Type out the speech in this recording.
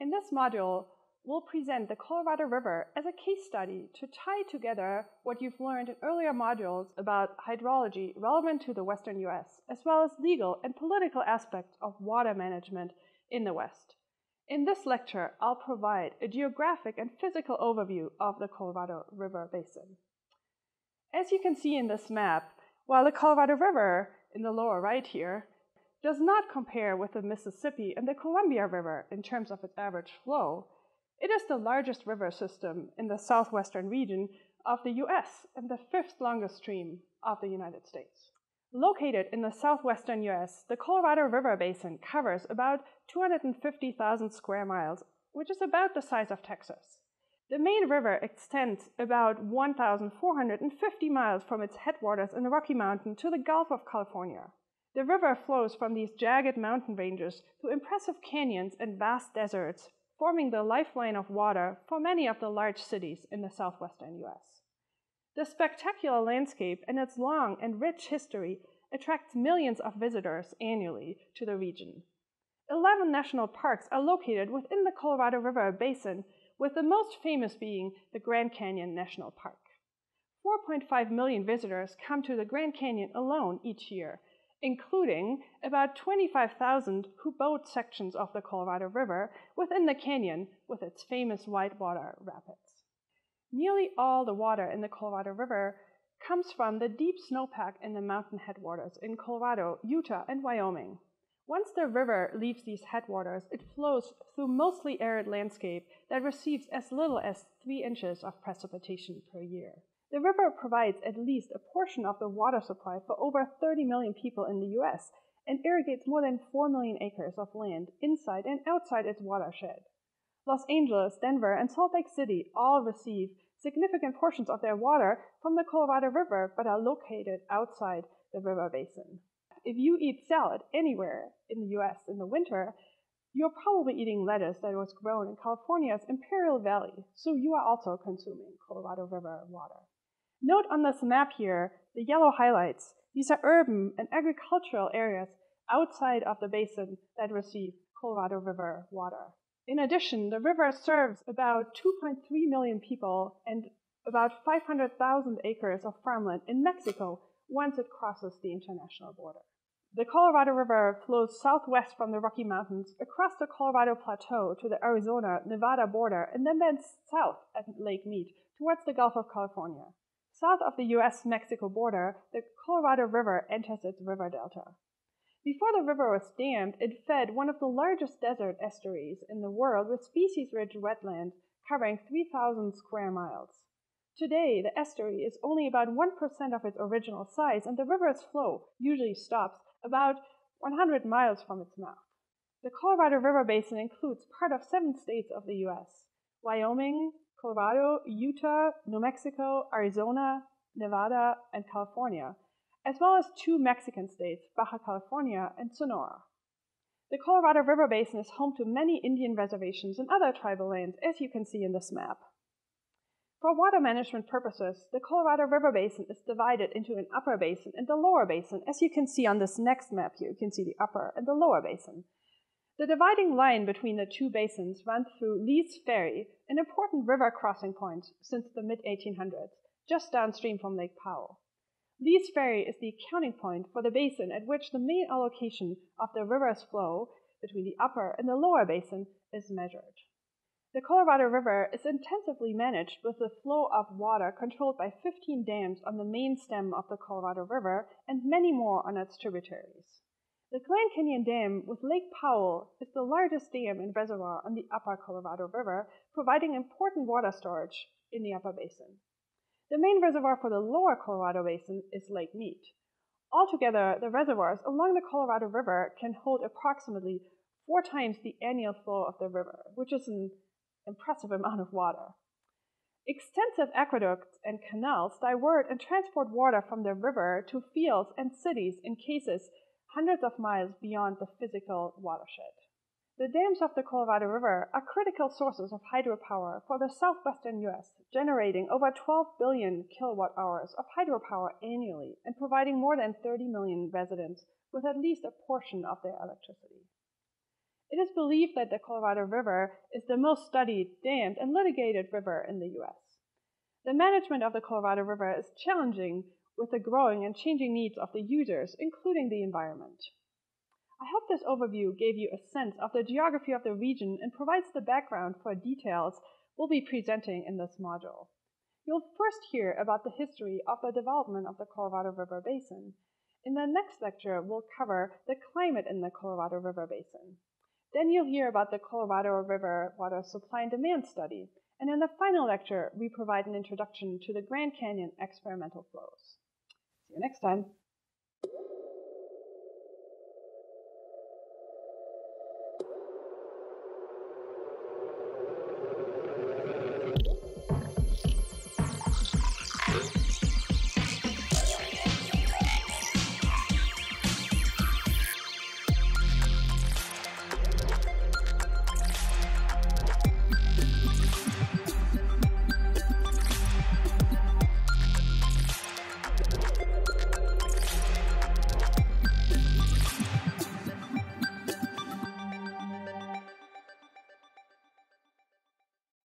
In this module, we'll present the Colorado River as a case study to tie together what you've learned in earlier modules about hydrology relevant to the Western US, as well as legal and political aspects of water management in the West. In this lecture, I'll provide a geographic and physical overview of the Colorado River Basin. As you can see in this map, while the Colorado River in the lower right here does not compare with the Mississippi and the Columbia River in terms of its average flow, it is the largest river system in the southwestern region of the US and the fifth longest stream of the United States. Located in the southwestern US, the Colorado River Basin covers about 250,000 square miles, which is about the size of Texas. The main river extends about 1,450 miles from its headwaters in the Rocky Mountain to the Gulf of California. The river flows from these jagged mountain ranges to impressive canyons and vast deserts, forming the lifeline of water for many of the large cities in the southwestern US. The spectacular landscape and its long and rich history attracts millions of visitors annually to the region. 11 national parks are located within the Colorado River Basin, with the most famous being the Grand Canyon National Park. 4.5 million visitors come to the Grand Canyon alone each year, including about 25,000 who boat sections of the Colorado River within the canyon with its famous whitewater rapids. Nearly all the water in the Colorado River comes from the deep snowpack in the mountain headwaters in Colorado, Utah, and Wyoming. Once the river leaves these headwaters, it flows through mostly arid landscape that receives as little as three inches of precipitation per year. The river provides at least a portion of the water supply for over 30 million people in the US and irrigates more than 4 million acres of land inside and outside its watershed. Los Angeles, Denver, and Salt Lake City all receive significant portions of their water from the Colorado River but are located outside the river basin. If you eat salad anywhere in the US in the winter, you're probably eating lettuce that was grown in California's Imperial Valley, so you are also consuming Colorado River water. Note on this map here the yellow highlights. These are urban and agricultural areas outside of the basin that receive Colorado River water. In addition, the river serves about 2.3 million people and about 500,000 acres of farmland in Mexico once it crosses the international border. The Colorado River flows southwest from the Rocky Mountains across the Colorado Plateau to the Arizona Nevada border and then bends south at Lake Mead towards the Gulf of California. South of the US Mexico border, the Colorado River enters its river delta. Before the river was dammed, it fed one of the largest desert estuaries in the world with species rich wetlands covering 3,000 square miles. Today, the estuary is only about 1% of its original size, and the river's flow usually stops about 100 miles from its mouth. The Colorado River Basin includes part of seven states of the US Wyoming, Colorado, Utah, New Mexico, Arizona, Nevada, and California, as well as two Mexican states, Baja California and Sonora. The Colorado River Basin is home to many Indian reservations and other tribal lands, as you can see in this map. For water management purposes, the Colorado River Basin is divided into an upper basin and a lower basin. As you can see on this next map here, you can see the upper and the lower basin. The dividing line between the two basins ran through Lee's Ferry, an important river crossing point since the mid 1800s, just downstream from Lake Powell. Lee's Ferry is the accounting point for the basin at which the main allocation of the river's flow between the upper and the lower basin is measured. The Colorado River is intensively managed with the flow of water controlled by 15 dams on the main stem of the Colorado River and many more on its tributaries. The Glen Canyon Dam with Lake Powell is the largest dam and reservoir on the upper Colorado River, providing important water storage in the upper basin. The main reservoir for the lower Colorado Basin is Lake Mead. Altogether, the reservoirs along the Colorado River can hold approximately four times the annual flow of the river, which is an impressive amount of water. Extensive aqueducts and canals divert and transport water from the river to fields and cities in cases hundreds of miles beyond the physical watershed. The dams of the Colorado River are critical sources of hydropower for the southwestern U.S., generating over 12 billion kilowatt hours of hydropower annually and providing more than 30 million residents with at least a portion of their electricity. It is believed that the Colorado River is the most studied, dammed, and litigated river in the U.S. The management of the Colorado River is challenging with the growing and changing needs of the users, including the environment. I hope this overview gave you a sense of the geography of the region and provides the background for details we'll be presenting in this module. You'll first hear about the history of the development of the Colorado River Basin. In the next lecture, we'll cover the climate in the Colorado River Basin. Then you'll hear about the Colorado River water supply and demand study. And in the final lecture, we provide an introduction to the Grand Canyon experimental flows. Next time.